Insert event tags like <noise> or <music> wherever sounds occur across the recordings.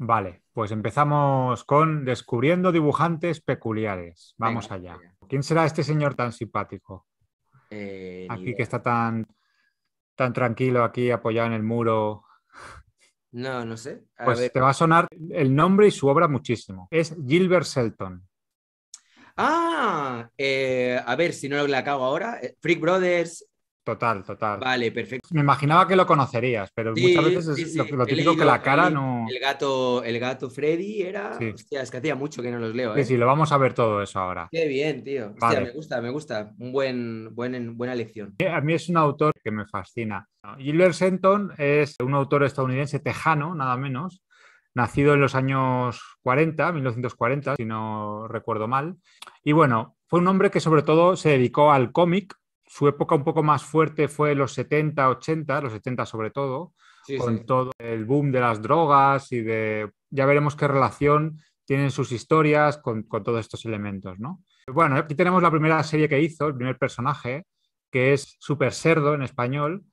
Vale, pues empezamos con descubriendo dibujantes peculiares. Vamos Venga, allá. ¿Quién será este señor tan simpático? Eh, Aquí idea. que está tan, tan tranquilo, aquí apoyado en el muro. No, no sé. A Pues ver. te va a sonar el nombre y su obra muchísimo. Es Gilbert Shelton. Ah, eh, a ver, si no la cago ahora. eh, Freak Brothers. Total, total. Vale, perfecto. Me imaginaba que lo conocerías, pero Sí, muchas veces sí, es sí. lo, lo típico que la cara no. El gato, el gato Freddy era. Sí. Hostia, es que hacía mucho que no los leo, Sí, ¿eh? sí, lo vamos a ver todo eso ahora. Qué bien, tío. Hostia, Vale. me gusta, me gusta. Un buen, buen, buena lección. A mí es un autor que me fascina. Gilbert Shelton es un autor estadounidense tejano, nada menos, nacido en los años 40, 1940, si no recuerdo mal. Y bueno, fue un hombre que sobre todo se dedicó al cómic. Su época un poco más fuerte fue los 70, 80, los 70 sobre todo, Sí, con sí. todo el boom de las drogas y de... Ya veremos qué relación tienen sus historias con, con todos estos elementos, ¿no? Bueno, aquí tenemos la primera serie que hizo, el primer personaje, que es Super Cerdo en español,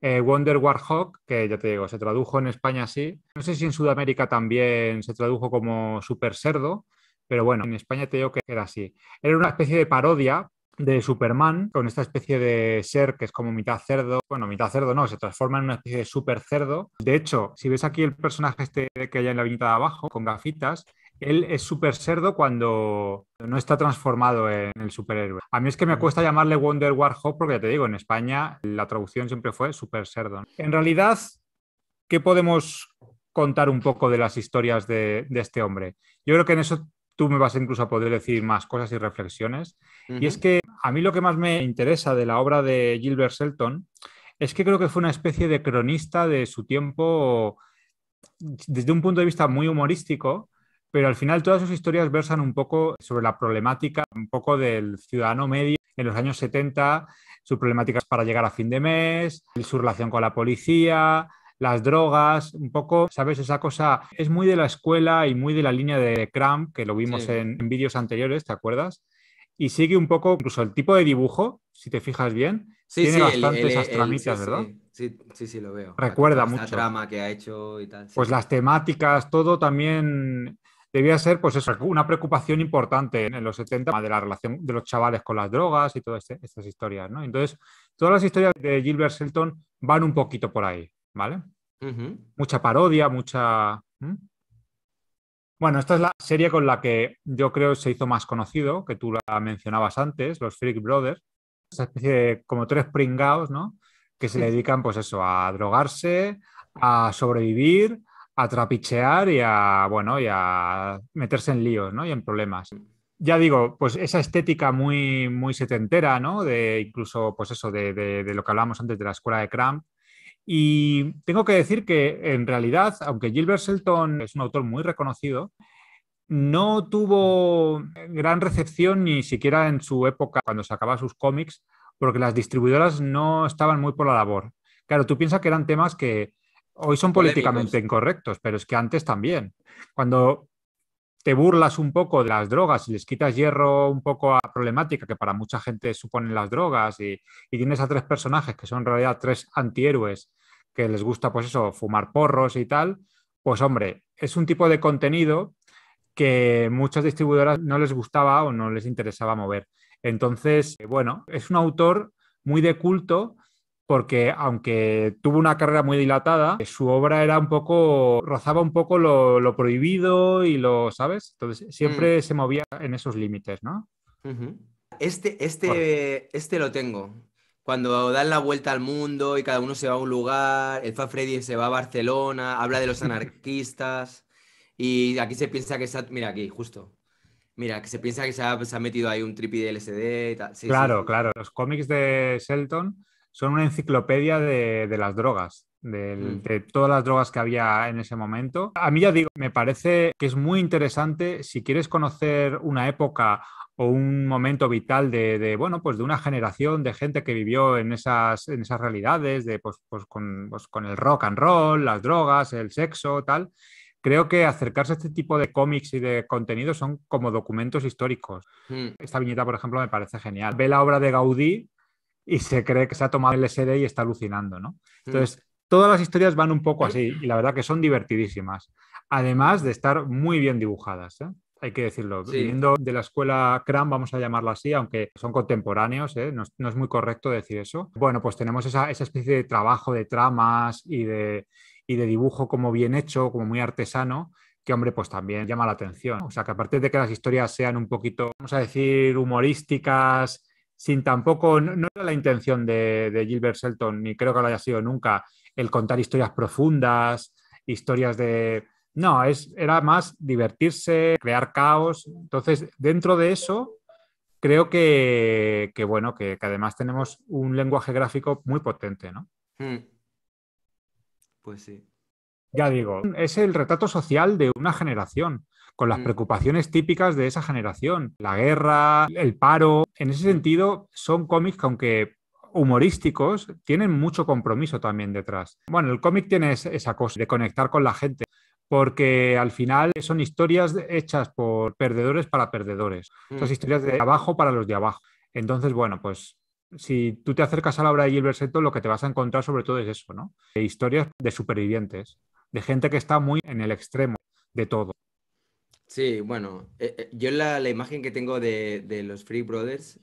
eh, Wonder Warhawk, que ya te digo, se tradujo en España así. No sé si en Sudamérica también se tradujo como Super Cerdo, pero bueno, en España te digo que era así. Era una especie de parodia de Superman, con esta especie de ser que es como mitad cerdo, bueno, mitad cerdo no, se transforma en una especie de super cerdo. De hecho, si ves aquí el personaje este que hay en la viñeta de abajo, con gafitas, él es super cerdo cuando no está transformado en el superhéroe. A mí es que me cuesta llamarle Wonder Warhawk porque ya te digo, en España la traducción siempre fue super cerdo. En realidad, ¿qué podemos contar un poco de las historias de, de este hombre? Yo creo que en eso tú me vas incluso a poder decir más cosas y reflexiones. Y es que a mí lo que más me interesa de la obra de Gilbert Shelton es que creo que fue una especie de cronista de su tiempo desde un punto de vista muy humorístico, pero al final todas sus historias versan un poco sobre la problemática, un poco del ciudadano medio en los años 70, sus problemáticas para llegar a fin de mes, su relación con la policía, las drogas, un poco, ¿sabes? Esa cosa es muy de la escuela y muy de la línea de Cramp, que lo vimos Sí. en, en vídeos anteriores, ¿te acuerdas? Y sigue un poco, incluso el tipo de dibujo, si te fijas bien, Sí, tiene sí, bastante el- el- esas tramitas, ¿verdad? Sí, sí, sí, lo veo. Recuerda mucho. trama que ha hecho y tal. pues las temáticas, todo también debía ser, pues eso, una preocupación importante en los 70 de la relación de los chavales con las drogas y todas este- estas historias, ¿no? Entonces, todas las historias de Gilbert Shelton van un poquito por ahí, ¿vale? Mucha parodia, mucha... ¿Mm? Bueno, esta es la serie con la que yo creo se hizo más conocido, que tú la mencionabas antes, los Freak Brothers, esa especie de como tres pringaos, ¿no? Que se dedican, pues eso, a drogarse, a sobrevivir, a trapichear y a, bueno, y a meterse en líos, ¿no? Y en problemas. Ya digo, pues esa estética muy, muy setentera, ¿no? De incluso, pues eso, de, de- de lo que hablábamos antes de la escuela de Cramp. Y tengo que decir que en realidad, aunque Gilbert Shelton es un autor muy reconocido, no tuvo gran recepción ni siquiera en su época cuando sacaba sus cómics, porque las distribuidoras no estaban muy por la labor. Claro, tú piensas que eran temas que hoy son políticamente incorrectos, pero es que antes también. Cuando te burlas un poco de las drogas y les quitas hierro un poco a problemática que para mucha gente suponen las drogas y, y tienes a tres personajes que son en realidad tres antihéroes que les gusta pues eso, fumar porros y tal, pues hombre, es un tipo de contenido que muchas distribuidoras no les gustaba o no les interesaba mover. Entonces, eh, bueno, es un autor muy de culto porque aunque tuvo una carrera muy dilatada, su obra era un poco, rozaba un poco lo, lo prohibido y lo, ¿sabes? Entonces siempre se movía en esos límites, ¿no? Este, este, este lo tengo. Cuando dan la vuelta al mundo y cada uno se va a un lugar, el Fa Freddy se va a Barcelona, habla de los <laughs> anarquistas y aquí se piensa que se ha... Mira aquí, justo. Mira, que se piensa que se ha, se ha metido ahí un tripi de LSD y tal. Sí, claro, sí. claro. Los cómics de Shelton son una enciclopedia de, de las drogas, Mm. de todas las drogas que había en ese momento. A mí ya digo, me parece que es muy interesante si quieres conocer una época o un momento vital de, de, bueno, pues de una generación de gente que vivió en esas, en esas realidades, de, pues, pues con, pues con el rock and roll, las drogas, el sexo, tal. Creo que acercarse a este tipo de cómics y de contenidos son como documentos históricos. Mm. Esta viñeta, por ejemplo, me parece genial. Ve la obra de Gaudí y se cree que se ha tomado el LSD y está alucinando, ¿no? Entonces, todas las historias van un poco así y la verdad que son divertidísimas. además de estar muy bien dibujadas. ¿eh? Hay que decirlo. Viniendo de la escuela CRAM, vamos a llamarla así, aunque son contemporáneos, ¿eh? no, es muy correcto decir eso. Bueno, pues tenemos esa, especie de trabajo de tramas y de, y de dibujo como bien hecho, como muy artesano, que hombre, pues también llama la atención. O sea, que aparte de que las historias sean un poquito, vamos a decir, humorísticas, sin tampoco, no, era la intención de, de, Gilbert Shelton, ni creo que lo haya sido nunca, el contar historias profundas, historias de... No, es, era más divertirse, crear caos. Entonces, dentro de eso, creo que, bueno, que, además tenemos un lenguaje gráfico muy potente, ¿no? Hmm. Pues sí. Ya digo, es el retrato social de una generación, con las mm. preocupaciones típicas de esa generación, la guerra, el paro. En ese sentido, son cómics que aunque humorísticos, tienen mucho compromiso también detrás. Bueno, el cómic tiene esa cosa de conectar con la gente, porque al final son historias hechas por perdedores para perdedores, son mm. historias de abajo para los de abajo. Entonces, bueno, pues si tú te acercas a la obra de Gilbert Seto, lo que te vas a encontrar sobre todo es eso, ¿no? Historias de supervivientes, de gente que está muy en el extremo de todo. Sí, bueno, eh, eh, yo la, imagen que tengo de, los Free Brothers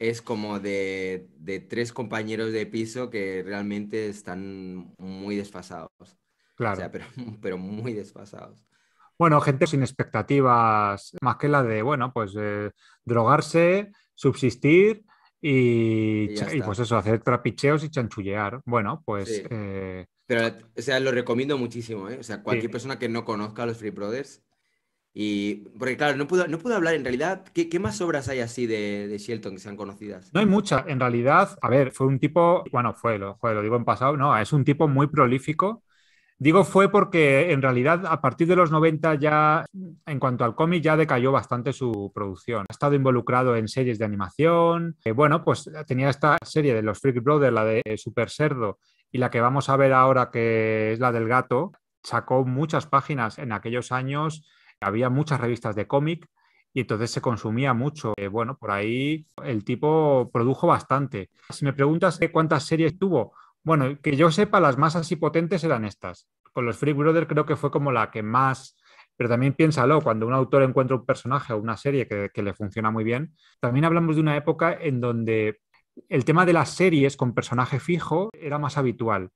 es como de, tres compañeros de piso que realmente están muy desfasados. Claro. O sea, pero, <laughs> pero muy desfasados. Bueno, gente sin expectativas más que la de, bueno, pues eh, drogarse, subsistir y, pues eso, hacer trapicheos y chanchullear. Bueno, pues... Pero, o sea, lo recomiendo muchísimo, ¿eh? O sea, cualquier persona que no conozca a los Free Brothers. Y, porque claro, no puedo, no puedo hablar en realidad, ¿qué, ¿qué, más obras hay así de, de, Shelton que sean conocidas? No hay muchas, en realidad, a ver, fue un tipo, bueno, fue, lo, fue, lo digo en pasado, no, es un tipo muy prolífico Digo fue porque en realidad a partir de los 90 ya, en cuanto al cómic, ya decayó bastante su producción. Ha estado involucrado en series de animación. Eh, bueno, pues tenía esta serie de los Freak Brothers, la de Super Cerdo, y la que vamos a ver ahora, que es la del gato. Sacó muchas páginas en aquellos años. Había muchas revistas de cómic y entonces se consumía mucho. Eh, bueno, por ahí el tipo produjo bastante. Si me preguntas cuántas series tuvo, bueno, que yo sepa, las más así potentes eran estas. Con los Freak Brothers creo que fue como la que más, pero también piénsalo, cuando un autor encuentra un personaje o una serie que, le funciona muy bien, también hablamos de una época en donde el tema de las series con personaje fijo era más habitual.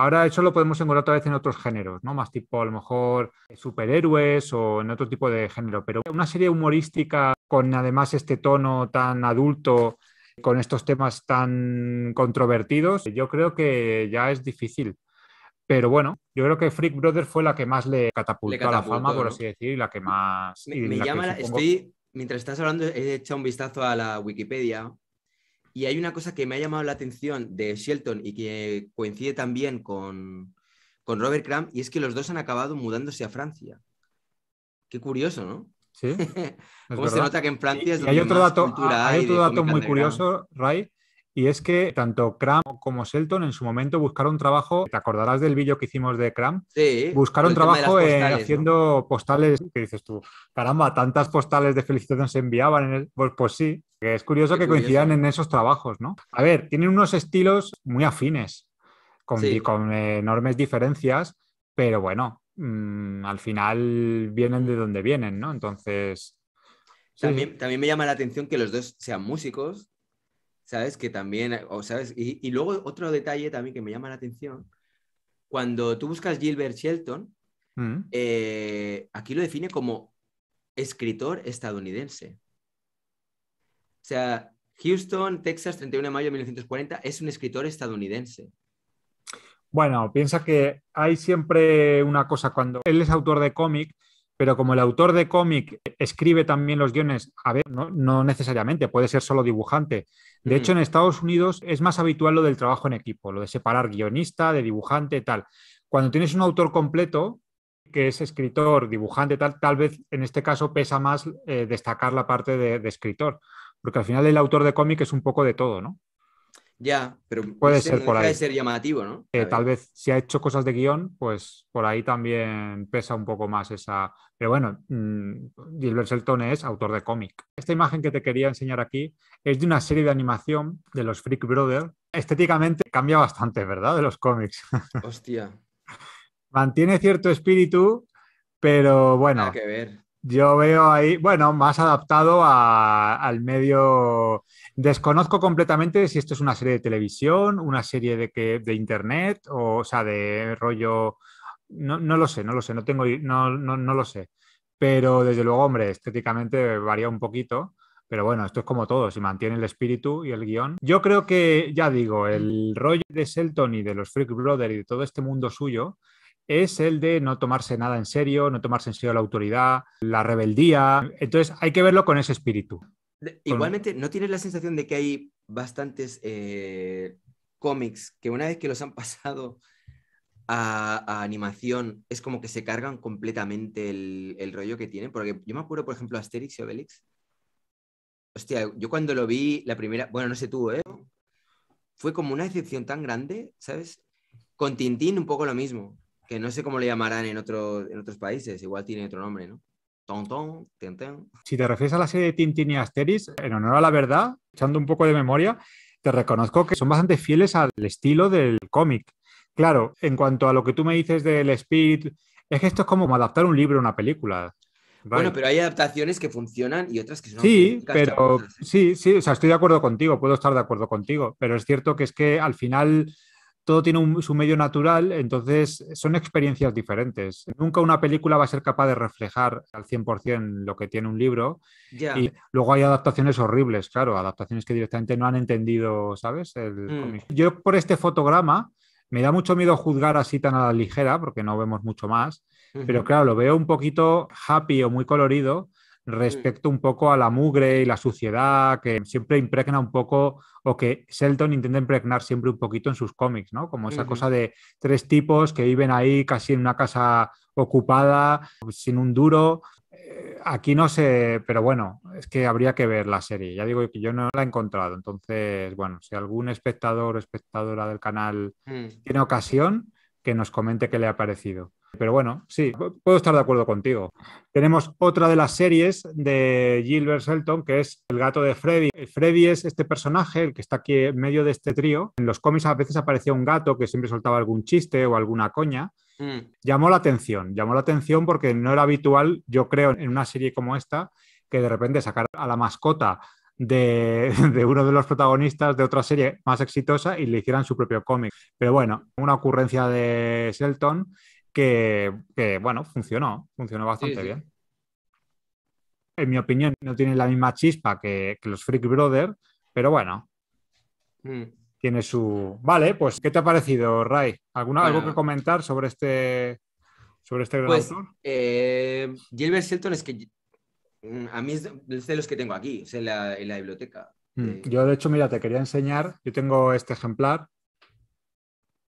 Ahora eso lo podemos encontrar otra vez en otros géneros, ¿no? Más tipo a lo mejor superhéroes o en otro tipo de género, pero una serie humorística con además este tono tan adulto con estos temas tan controvertidos, yo creo que ya es difícil. Pero bueno, yo creo que Freak Brothers fue la que más le catapultó, a la fama, por así decir, y la que más... Me, llama, estoy, mientras estás hablando, he echado un vistazo a la Wikipedia y hay una cosa que me ha llamado la atención de Shelton y que coincide también con, con Robert Crumb, y es que los dos han acabado mudándose a Francia. Qué curioso, ¿no? Sí. <laughs> ¿Cómo se nota que en Francia es donde hay otro dato, hay otro dato muy curioso, Ray, y es que tanto Cram como Shelton en su momento buscaron trabajo, te acordarás del vídeo que hicimos de Cram, sí, buscaron trabajo haciendo postales, que dices tú, caramba, tantas postales de felicitación se enviaban, en el... pues, pues sí, es curioso que coincidan en esos trabajos, ¿no? A ver, tienen unos estilos muy afines, con, con enormes diferencias, pero bueno, Mm, al final vienen de donde vienen, ¿no? Entonces... También, también me llama la atención que los dos sean músicos, ¿sabes? Que también, o sabes, y, luego otro detalle también que me llama la atención, cuando tú buscas Gilbert Shelton, mm. eh, aquí lo define como escritor estadounidense. O sea, Houston, Texas, 31 de mayo de 1940, es un escritor estadounidense. Bueno, piensa que hay siempre una cosa cuando él es autor de cómic, pero como el autor de cómic escribe también los guiones, a ver, no, necesariamente, puede ser solo dibujante. De hecho, en Estados Unidos es más habitual lo del trabajo en equipo, lo de separar guionista de dibujante, tal. Cuando tienes un autor completo, que es escritor, dibujante, tal, tal vez en este caso pesa más eh, destacar la parte de, de escritor, porque al final el autor de cómic es un poco de todo, ¿no? Ya, pero puede ser por ahí. ser llamativo, ¿no? tal vez si ha hecho cosas de guion, pues por ahí también pesa un poco más esa. Pero bueno, mm, Gilbert Shelton es autor de cómic. Esta imagen que te quería enseñar aquí es de una serie de animación de los Freak Brothers. Estéticamente cambia bastante, ¿verdad? De los cómics. <laughs> Hostia. Mantiene cierto espíritu, Pero bueno. Nada que ver. Yo veo ahí, bueno, más adaptado al medio. Desconozco completamente si esto es una serie de televisión, una serie de, que, de internet, o, sea, de rollo. No, no lo sé, no lo sé, no tengo, no, no, no lo sé. Pero desde luego, hombre, estéticamente varía un poquito. Pero bueno, esto es como todo, si mantiene el espíritu y el guion. Yo creo que, ya digo, el rollo de Shelton y de los Freak Brothers y de todo este mundo suyo es el de no tomarse nada en serio, no tomarse en serio la autoridad, la rebeldía. Entonces hay que verlo con ese espíritu. Igualmente, ¿no tienes la sensación de que hay bastantes eh, cómics que una vez que los han <laughs> pasado a, a animación es como que se cargan completamente el, el rollo que tienen? Porque yo me acuerdo, por ejemplo, Asterix y Obelix. Hostia, yo cuando lo vi la primera, bueno, no sé tú, ¿eh? Fue como una decepción tan grande, ¿sabes? Con Tintín un poco lo mismo, que no sé cómo le llamarán en, otro- en otros países, igual tiene otro nombre, ¿no? Tonton, Tintín. Si te refieres a la serie de Tintín y Asterix, en honor a la verdad, echando un poco de memoria, te reconozco que son bastante fieles al estilo del cómic. Claro, en cuanto a lo que tú me dices del espíritu, es que esto es como adaptar un libro a una película. Bueno, pero hay adaptaciones que funcionan y otras que son Sí, pero sí, sí, o sea, estoy de acuerdo contigo, puedo estar de acuerdo contigo, pero es cierto que es que al final todo tiene un- su medio natural, entonces son experiencias diferentes. Nunca una película va a ser capaz de reflejar al 100% lo que tiene un libro y luego hay adaptaciones horribles, claro, adaptaciones que directamente no han entendido, ¿sabes? El Mm. Yo por este fotograma me da mucho miedo juzgar así tan a la ligera, porque no vemos mucho más, pero claro, lo veo un poquito happy o muy colorido respecto un poco a la mugre y la suciedad que siempre impregna un poco o que Shelton intenta impregnar siempre un poquito en sus cómics, ¿no? Como esa cosa de tres tipos que viven ahí casi en una casa ocupada, sin un duro. Eh, Aquí no sé, pero bueno, es que habría que ver la serie. Ya digo que yo no la he encontrado. Entonces, bueno, si algún espectador o espectadora del canal Mm. tiene ocasión, que nos comente qué le ha parecido. Pero bueno, sí, pu- puedo estar de acuerdo contigo. Tenemos otra de las series de Gilbert Shelton, que es El gato de Freddy. Freddy es este personaje, el que está aquí en medio de este trío. En los cómics a veces aparecía un gato que siempre soltaba algún chiste o alguna coña. Mm. Llamó la atención, llamó la atención porque no era habitual, yo creo, en una serie como esta, que de repente sacar a la mascota de, <laughs> de uno de los protagonistas de otra serie más exitosa y le hicieran su propio cómic. Pero bueno, una ocurrencia de Shelton que, que, bueno, funcionó, funcionó bastante Sí, sí. bien. En mi opinión, no tiene la misma chispa que, que los Freak Brothers, pero bueno, Mm. tiene su... Vale, pues, ¿qué te ha parecido, Ray? ¿Alguna, ¿Algo que comentar sobre este, sobre este gran Pues autor? eh, Gilbert Shelton es que mm, a mí es de, es de los que tengo aquí, o sea, en la, en la biblioteca. Mm, Eh, Yo, de hecho, mira, te quería enseñar. Yo tengo este ejemplar.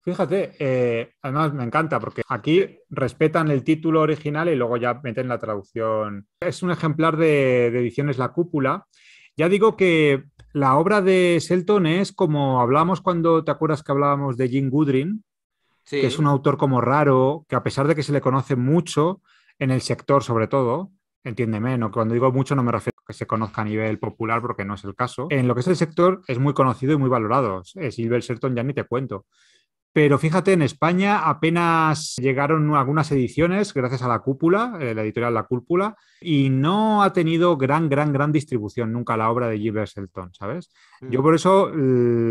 Fíjate, eh, además me encanta porque aquí respetan el título original y luego ya meten la traducción. Es un ejemplar de, de ediciones La Cúpula. Ya digo que la obra de Shelton es como hablamos cuando te acuerdas que hablábamos de Jim Goodrin, sí. que es un autor como raro, que a pesar de que se le conoce mucho en el sector sobre todo, entiéndeme, no, cuando digo mucho no me refiero a que se conozca a nivel popular porque no es el caso, en lo que es el sector es muy conocido y muy valorado. Eh, Silver Shelton ya ni te cuento. Pero fíjate, en España apenas llegaron algunas ediciones gracias a la cúpula, eh, la editorial La Cúpula, y no ha tenido gran, gran, gran distribución nunca la obra de Gilbert Shelton, ¿sabes? Mm. Yo por eso eh,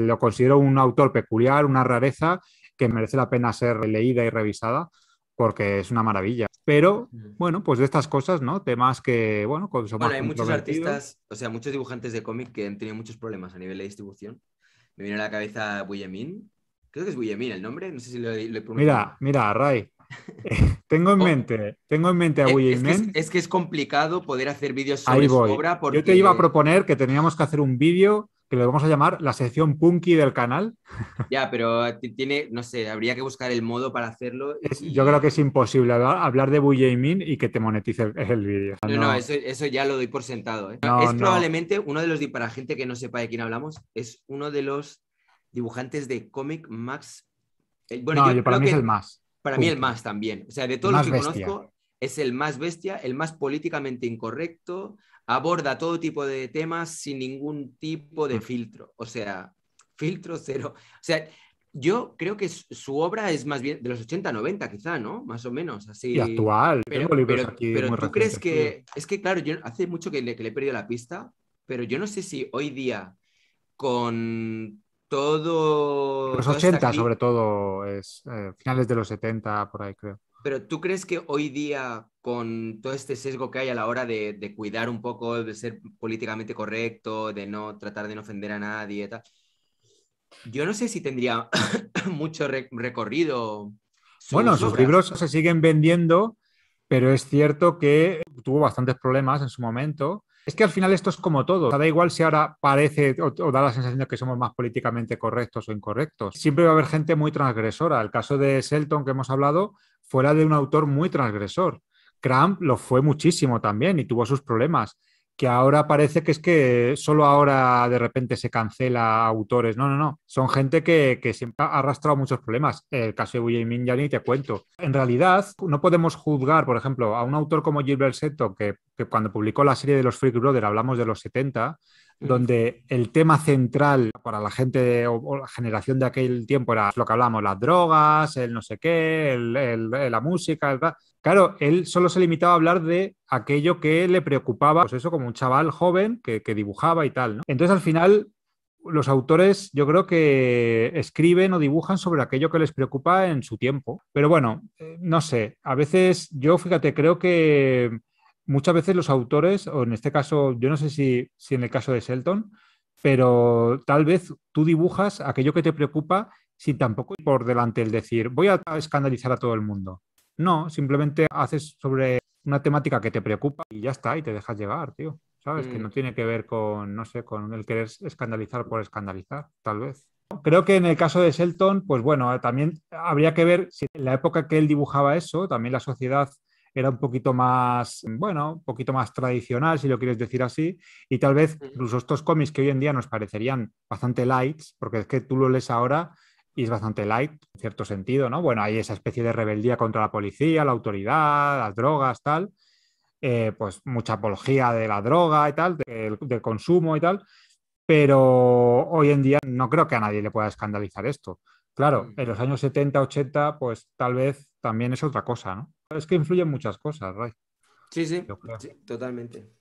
lo considero un autor peculiar, una rareza que merece la pena ser leída y revisada porque es una maravilla. Pero Mm. bueno, pues de estas cosas, ¿no? Temas que, bueno, pues son Bueno, más hay muchos artistas, o sea, muchos dibujantes de cómic que han tenido muchos problemas a nivel de distribución. Me viene a la cabeza Buyemin. Creo que es Buyemin el nombre, no sé si lo, lo pronunciado. Mira, mira, Ray. <laughs> tengo en Oh. mente, tengo en mente a Eh, William es, que es, que es complicado poder hacer vídeos sobre Ahí su voy. obra porque... Yo te iba a proponer que teníamos que hacer un vídeo que le vamos a llamar la sección punky del canal. Ya, pero ti- tiene, no sé, habría que buscar el modo para hacerlo. Es- Yo creo que es imposible hablar, de Min y que te monetice el, el vídeo. No, no, eso, eso ya lo doy por sentado. ¿eh? No, es probablemente uno de los, para gente que no sepa de quién hablamos, es uno de los dibujantes de cómic más... eh, bueno, no, yo yo para mí es el más. Para mí el más también. O sea, de todos los que bestia. conozco, es el más bestia, el más políticamente incorrecto, aborda todo tipo de temas sin ningún tipo de Mm. filtro. O sea, filtro cero. O sea, Yo creo que su obra es más bien de los 80, 90 quizá, ¿no? Más o menos, así. Y actual. Pero, pero, tú crees que... Es que, claro, yo hace mucho que le, que le he perdido la pista, pero yo no sé si hoy día con todo... Los 80 sobre todo, es eh, finales de los 70 por ahí creo. Pero tú crees que hoy día, con todo este sesgo que hay a la hora de, cuidar un poco, de ser políticamente correcto, de no tratar de no ofender a nadie, tal, yo no sé si tendría <coughs> mucho recorrido. bueno, sus libros se siguen vendiendo, pero es cierto que tuvo bastantes problemas en su momento es que al final esto es como todo. da igual si ahora parece o, da la sensación de que somos más políticamente correctos o incorrectos. Siempre va a haber gente muy transgresora. El caso de Selton que hemos hablado fuera de un autor muy transgresor. Cramp lo fue muchísimo también y tuvo sus problemas que ahora parece que es que solo ahora de repente se cancela autores. No, no, no. Son gente que, siempre ha arrastrado muchos problemas. El caso de William ya ni te cuento. En realidad, no podemos juzgar, por ejemplo, a un autor como Gilbert Seto, que, cuando publicó la serie de los Freak Brothers hablamos de los 70, donde el tema central para la gente o, la generación de aquel tiempo era lo que hablamos, las drogas, el no sé qué, la música, el, Claro, él solo se limitaba a hablar de aquello que le preocupaba, pues eso, como un chaval joven que, dibujaba y tal. Entonces, al final, los autores yo creo que escriben o dibujan sobre aquello que les preocupa en su tiempo. Pero bueno, eh, no sé, a veces yo, fíjate, creo que muchas veces los autores, o en este caso, yo no sé si, si en el caso de Shelton, pero tal vez tú dibujas aquello que te preocupa sin tampoco por delante el decir, voy a escandalizar a todo el mundo. No, simplemente haces sobre una temática que te preocupa y ya está, y te dejas llevar, tío. ¿Sabes? Que no mm. tiene que ver con, no sé, con el querer escandalizar por escandalizar, tal vez. Creo que en el caso de Shelton, pues bueno, también habría que ver si en la época que él dibujaba eso, también la sociedad era un poquito más, bueno, un poquito más tradicional, si lo quieres decir así, y tal vez incluso estos cómics que hoy en día nos parecerían bastante lights, porque es que tú lo lees ahora y es bastante light, en cierto sentido, ¿no? Bueno, hay esa especie de rebeldía contra la policía, la autoridad, las drogas, tal, eh, pues mucha apología de la droga y tal, del, consumo y tal, pero hoy en día no creo que a nadie le pueda escandalizar esto. Claro, mm. en los años 70, 80, pues tal vez también es otra cosa, ¿no? Es que influyen muchas cosas, Ray. Sí, sí, sí, totalmente.